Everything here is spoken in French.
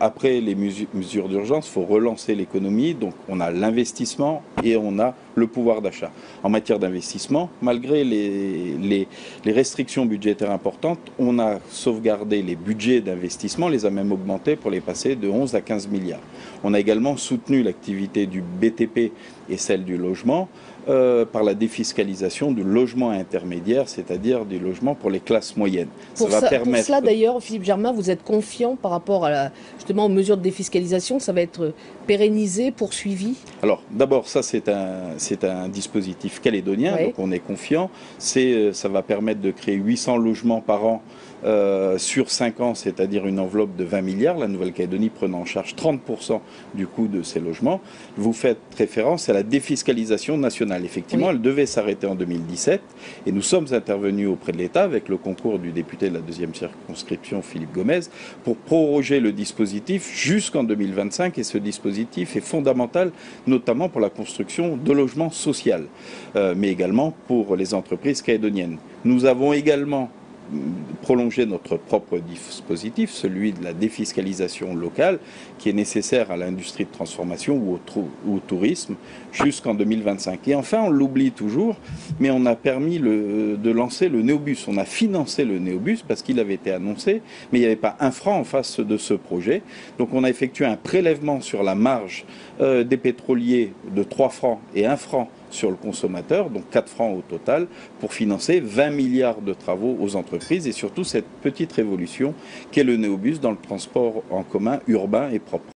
Après les mesures d'urgence, il faut relancer l'économie. Donc on a l'investissement et on a le pouvoir d'achat. En matière d'investissement, malgré les, restrictions budgétaires importantes, on a sauvegardé les budgets d'investissement, les a même augmentés pour les passer de 11 à 15 milliards. On a également soutenu l'activité du BTP et celle du logement euh, par la défiscalisation du logement intermédiaire, c'est-à-dire du logement pour les classes moyennes. Pour, ça va permettre... cela d'ailleurs, Philippe Germain, vous êtes confiant par rapport à la, justement aux mesures de défiscalisation, ça va être pérennisé, poursuivi? Alors d'abord, ça c'est un, c'est un dispositif calédonien, donc on est confiant. C'est, euh, ça va permettre de créer 800 logements par an euh, sur 5 ans, c'est-à-dire une enveloppe de 20 milliards, la Nouvelle-Calédonie prenant en charge 30% du coût de ces logements. Vous faites référence à la défiscalisation nationale. Effectivement, elle devait s'arrêter en 2017 et nous sommes intervenus auprès de l'État avec le concours du député de la deuxième circonscription, Philippe Gomez, pour proroger le dispositif jusqu'en 2025 et ce dispositif est fondamental notamment pour la construction de logements sociaux, euh, mais également pour les entreprises calédoniennes. Nous avons également prolonger notre propre dispositif, celui de la défiscalisation locale, qui est nécessaire à l'industrie de transformation ou au, tourisme jusqu'en 2025. Et enfin, on l'oublie toujours, mais on a permis de lancer le Néobus. On a financé le Néobus parce qu'il avait été annoncé, mais il n'y avait pas un franc en face de ce projet. Donc on a effectué un prélèvement sur la marge euh, des pétroliers de 3 francs et 1 franc sur le consommateur, donc 4 francs au total, pour financer 20 milliards de travaux aux entreprises et surtout cette petite révolution qu'est le néobus dans le transport en commun urbain et propre.